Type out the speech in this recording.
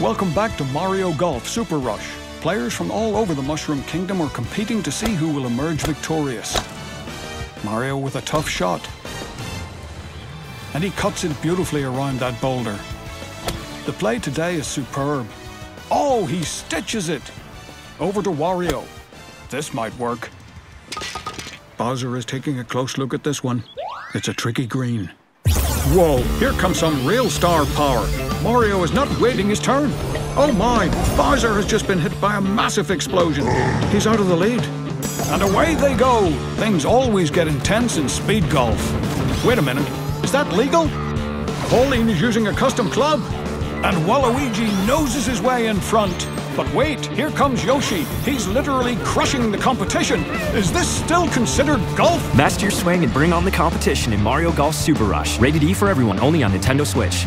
Welcome back to Mario Golf Super Rush. Players from all over the Mushroom Kingdom are competing to see who will emerge victorious. Mario with a tough shot. And he cuts it beautifully around that boulder. The play today is superb. Oh, he stitches it! Over to Wario. This might work. Bowser is taking a close look at this one. It's a tricky green. Whoa, here comes some real star power. Mario is not waiting his turn. Oh my, Bowser has just been hit by a massive explosion. He's out of the lead. And away they go. Things always get intense in speed golf. Wait a minute, is that legal? Pauline is using a custom club. And Waluigi noses his way in front. But wait, here comes Yoshi. He's literally crushing the competition. Is this still considered golf? Master your swing and bring on the competition in Mario Golf Super Rush. Rated E for everyone, only on Nintendo Switch.